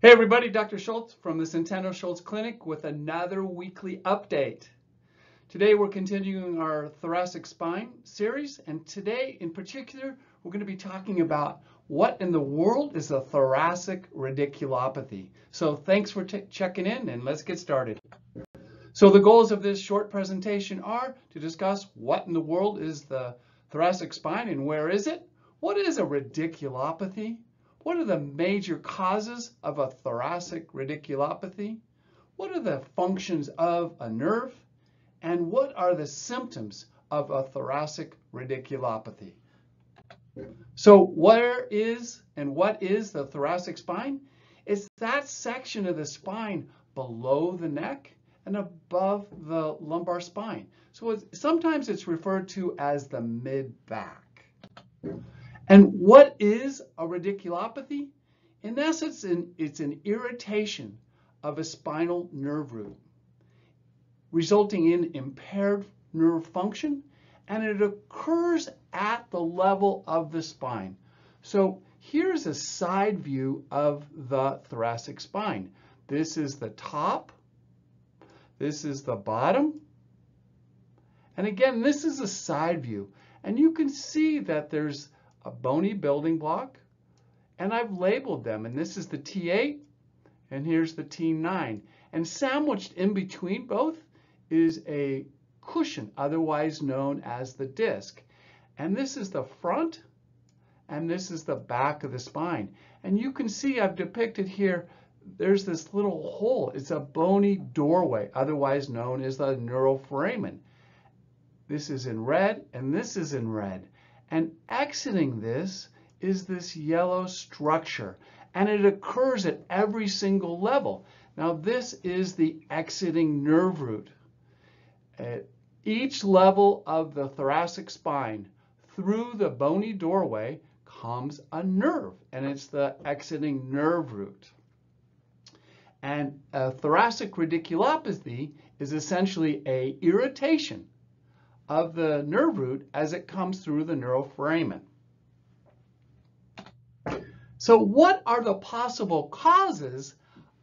Hey everybody, Dr. Schultz from the Centeno Schultz Clinic with another weekly update. Today we're continuing our thoracic spine series and today in particular we're going to be talking about what in the world is a thoracic radiculopathy. So thanks for checking in and let's get started. So the goals of this short presentation are to discuss what in the world is the thoracic spine and where is it? What is a radiculopathy? What are the major causes of a thoracic radiculopathy? What are the functions of a nerve? And what are the symptoms of a thoracic radiculopathy? So where is and what is the thoracic spine? It's that section of the spine below the neck and above the lumbar spine. So it's, sometimes it's referred to as the mid-back. And what is a radiculopathy? In essence, it's an irritation of a spinal nerve root, resulting in impaired nerve function, and it occurs at the level of the spine. So here's a side view of the thoracic spine. This is the top, this is the bottom, and again, this is a side view. And you can see that there's a bony building block, and I've labeled them. And this is the T8, and here's the T9. And sandwiched in between both is a cushion, otherwise known as the disc. And this is the front, and this is the back of the spine. And you can see I've depicted here, there's this little hole. It's a bony doorway, otherwise known as the neuroforamen. This is in red, and this is in red. And exiting this is this yellow structure. And it occurs at every single level. Now this is the exiting nerve root. At each level of the thoracic spine, through the bony doorway, comes a nerve, and it's the exiting nerve root. And a thoracic radiculopathy is essentially a irritation of the nerve root as it comes through the neuroforamen. So what are the possible causes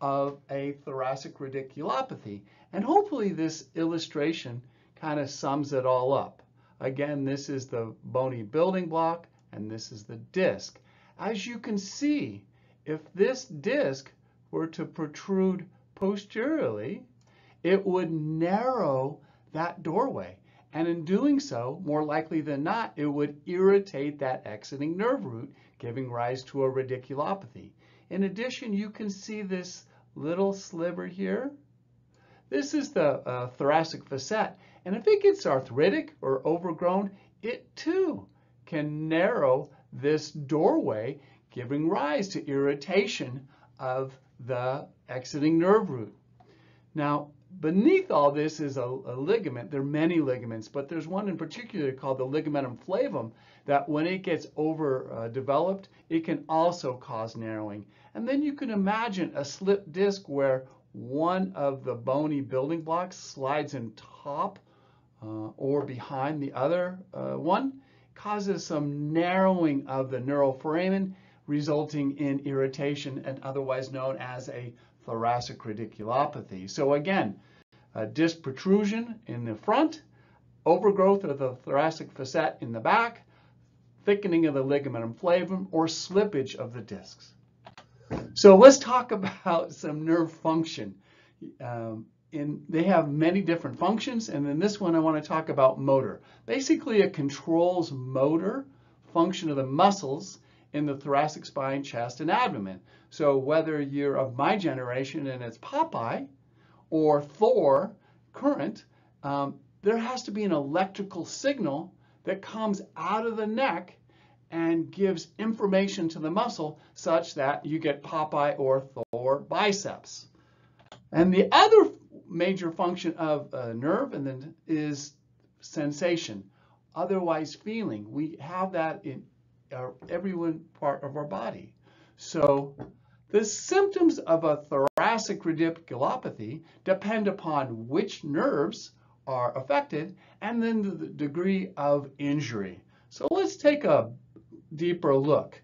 of a thoracic radiculopathy? And hopefully this illustration kind of sums it all up. Again, this is the bony building block and this is the disc. As you can see, if this disc were to protrude posteriorly, it would narrow that doorway. And in doing so, more likely than not, it would irritate that exiting nerve root, giving rise to a radiculopathy. In addition, you can see this little sliver here. This is the uh, thoracic facet. And if it gets arthritic or overgrown, it too can narrow this doorway, giving rise to irritation of the exiting nerve root. Now, beneath all this is a, a, ligament. There are many ligaments, but there's one in particular called the ligamentum flavum that when it gets overdeveloped, uh, it can also cause narrowing. And then you can imagine a slip disc where one of the bony building blocks slides in top uh, or behind the other uh, one, causes some narrowing of the neuroforamen, resulting in irritation and otherwise known as a thoracic radiculopathy. So again, a disc protrusion in the front, overgrowth of the thoracic facet in the back, thickening of the ligamentum flavum, or slippage of the discs. So let's talk about some nerve function. Um, in, they have many different functions, and in this one I want to talk about motor. Basically, it controls motor function of the muscles in the thoracic spine, chest, and abdomen. So whether you're of my generation and it's Popeye or Thor current, um, there has to be an electrical signal that comes out of the neck and gives information to the muscle such that you get Popeye or Thor biceps. And the other major function of a nerve and then is sensation, otherwise feeling. We have that in our, every one part of our body. So the symptoms of a thoracic radiculopathy depend upon which nerves are affected and then the degree of injury. So let's take a deeper look.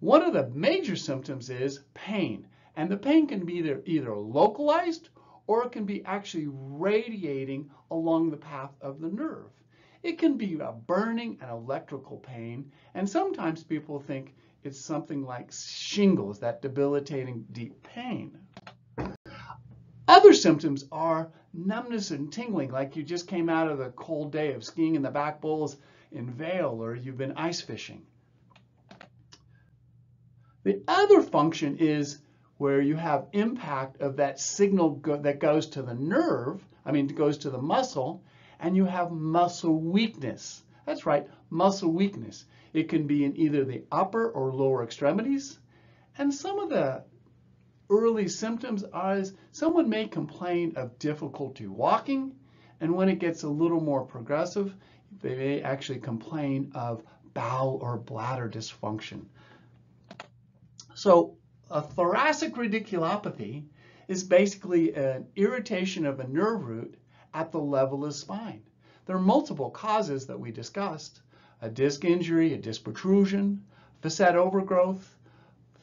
One of the major symptoms is pain. And the pain can be either, either localized or it can be actually radiating along the path of the nerve. It can be a burning and electrical pain, and sometimes people think it's something like shingles, that debilitating deep pain. Other symptoms are numbness and tingling, like you just came out of the cold day of skiing in the back bowls in Vail or you've been ice fishing. The other function is where you have impact of that signal go that goes to the nerve, I mean, goes to the muscle, and you have muscle weakness. That's right, muscle weakness. It can be in either the upper or lower extremities. And some of the early symptoms are someone may complain of difficulty walking, and when it gets a little more progressive, they may actually complain of bowel or bladder dysfunction. So a thoracic radiculopathy is basically an irritation of a nerve root at the level of spine. There are multiple causes that we discussed, a disc injury, a disc protrusion, facet overgrowth,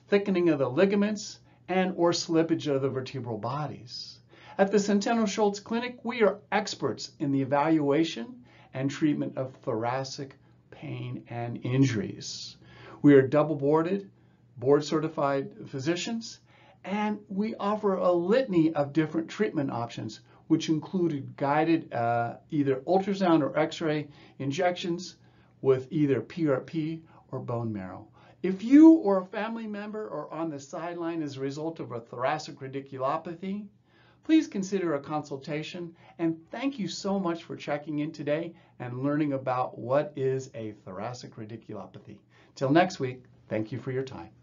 thickening of the ligaments, and or slippage of the vertebral bodies. At the Centeno Schultz Clinic, we are experts in the evaluation and treatment of thoracic pain and injuries. We are double boarded, board certified physicians, and we offer a litany of different treatment options, which included guided uh, either ultrasound or x-ray injections with either PRP or bone marrow. If you or a family member are on the sideline as a result of a thoracic radiculopathy, please consider a consultation and thank you so much for checking in today and learning about what is a thoracic radiculopathy. Till next week, thank you for your time.